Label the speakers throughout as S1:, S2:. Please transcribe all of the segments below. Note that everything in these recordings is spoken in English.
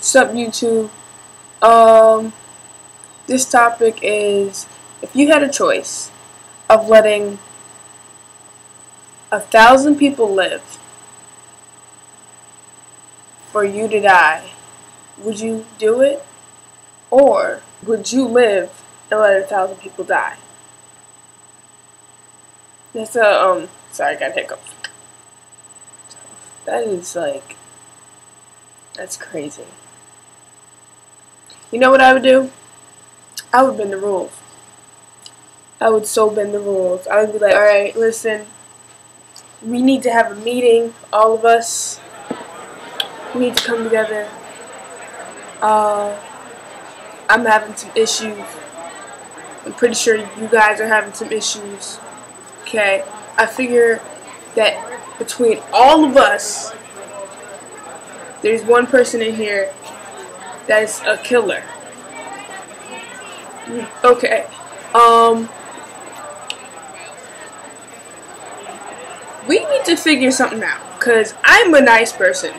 S1: Sup YouTube. Um, this topic is if you had a choice of letting a thousand people live for you to die, would you do it? Or would you live and let a thousand people die? That's a, um, sorry, I got hiccups. That is like, that's crazy. You know what I would do? I would bend the rules. I would so bend the rules. I would be like, alright, listen, we need to have a meeting, all of us. We need to come together. Uh, I'm having some issues. I'm pretty sure you guys are having some issues. Okay, I figure that between all of us, there's one person in here that's a killer. Okay. Um We need to figure something out cuz I'm a nice person.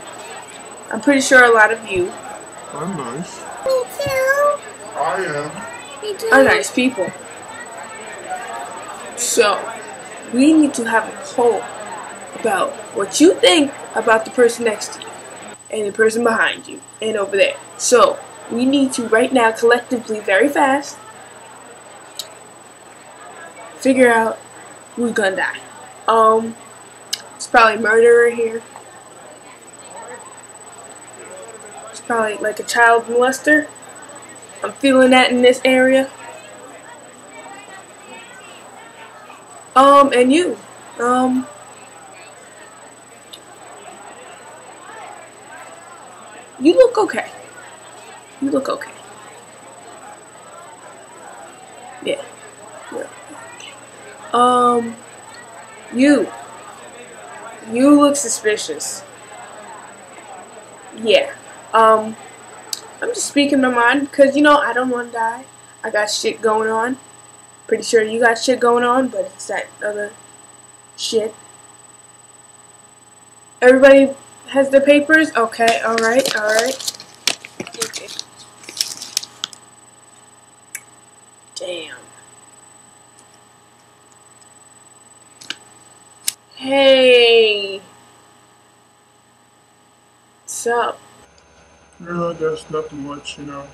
S1: I'm pretty sure a lot of you
S2: I'm nice.
S3: Me too.
S2: I am.
S3: Me too.
S1: are nice people. So, we need to have a poll about what you think about the person next to you and the person behind you and over there. So, we need to right now collectively very fast figure out who's gonna die. Um it's probably murderer here. It's probably like a child molester. I'm feeling that in this area. Um, and you. Um, you look okay. You look okay. Yeah. yeah. Um, you. You look suspicious. Yeah. Um, I'm just speaking my mind because, you know, I don't want to die. I got shit going on. Pretty sure you got shit going on, but it's that other shit. Everybody has their papers? Okay, alright, alright. Okay. Damn. Hey. What's up?
S2: No, there's nothing much, you know.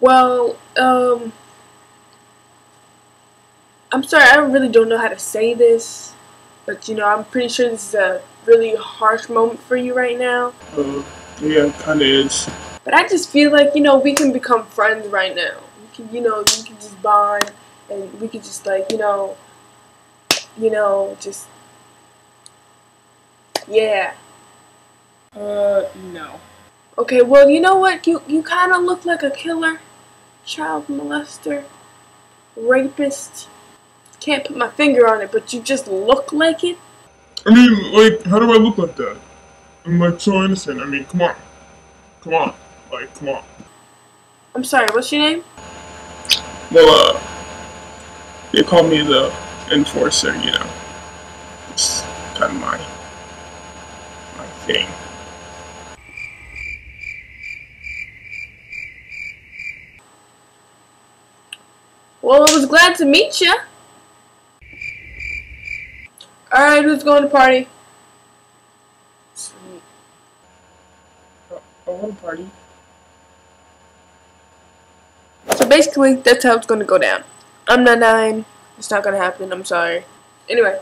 S1: Well, um, I'm sorry, I really don't know how to say this, but you know, I'm pretty sure this is a really harsh moment for you right now.
S2: Uh, yeah, it kinda is.
S1: But I just feel like, you know, we can become friends right now. We can, you know, we can just bond and we could just like, you know, you know, just, yeah.
S2: Uh, no.
S1: Okay, well, you know what? You you kind of look like a killer, child molester, rapist. Can't put my finger on it, but you just look like it.
S2: I mean, like, how do I look like that? I'm like so innocent. I mean, come on. Come on. Like, come on.
S1: I'm sorry, what's your name?
S2: Well, uh, they call me the enforcer, you know. It's kind of my, my thing.
S1: Well, I was glad to meet you. Alright, who's going to party?
S2: Sweet. Oh, I want to party.
S1: So basically, that's how it's going to go down. I'm not dying. It's not to happen. I'm sorry. Anyway,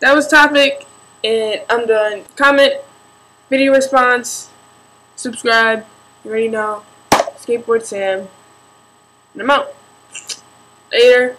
S1: that was topic, and I'm done. Comment, video response, subscribe. You already know. Skateboard Sam. And I'm out. Later.